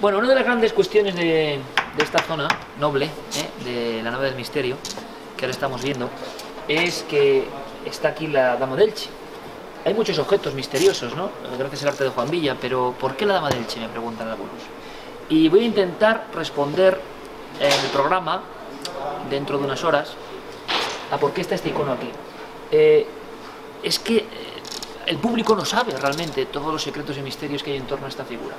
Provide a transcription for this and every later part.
Bueno, una de las grandes cuestiones de, esta zona noble, ¿eh? de la nave del misterio, que ahora estamos viendo, es que está aquí la Dama del Elche. Hay muchos objetos misteriosos, ¿no? Gracias al arte de Juan Villa, pero ¿por qué la Dama del Elche? Me preguntan algunos. Y voy a intentar responder en el programa, dentro de unas horas, a por qué está este icono aquí. Eh, es que eh, el público no sabe realmente todos los secretos y misterios que hay en torno a esta figura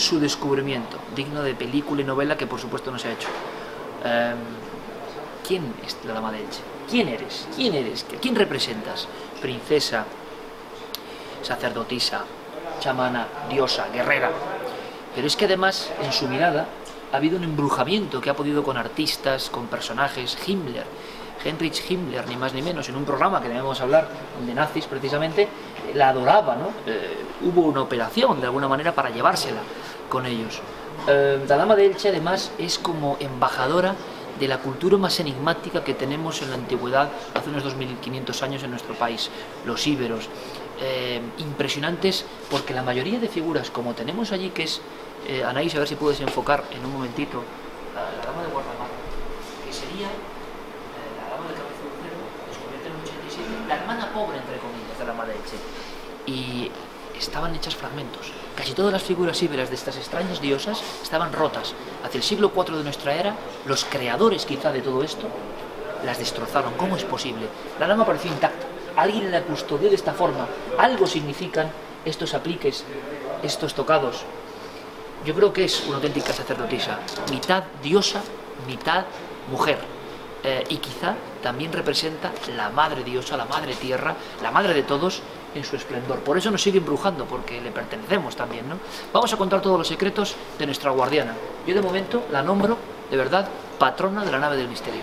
su descubrimiento, digno de película y novela que por supuesto no se ha hecho. Em, ¿Quién es la dama de Elche? ¿Quién eres? ¿Quién eres? ¿Quién representas? Princesa, sacerdotisa, chamana, diosa, guerrera. Pero es que además en su mirada ha habido un embrujamiento que ha podido con artistas, con personajes, Himmler, Heinrich Himmler, ni más ni menos, en un programa que debemos hablar de nazis precisamente, la adoraba, ¿no? Eh, hubo una operación de alguna manera para llevársela con ellos. Eh, la Dama de Elche además es como embajadora de la cultura más enigmática que tenemos en la antigüedad, hace unos 2500 años en nuestro país, los íberos. Eh, impresionantes porque la mayoría de figuras, como tenemos allí, que es, Anaís, a ver si puedes enfocar en un momentito, la, Dama de Guardamar, que sería la Dama de Cabeza descubierta en el 87, la hermana pobre, entre comillas, de la Dama de Elche y estaban hechas fragmentos. Casi todas las figuras íberas de estas extrañas diosas estaban rotas. Hacia el siglo IV de nuestra era, los creadores quizá de todo esto las destrozaron. ¿Cómo es posible? La dama pareció intacta. Alguien la custodió de esta forma. Algo significan estos apliques, estos tocados. Yo creo que es una auténtica sacerdotisa, mitad diosa, mitad mujer. Eh, y quizá también representa la madre diosa, la madre tierra, la madre de todos en su esplendor. Por eso nos sigue embrujando, porque le pertenecemos también, ¿no? Vamos a contar todos los secretos de nuestra guardiana. Yo de momento la nombro, de verdad, patrona de la nave del misterio.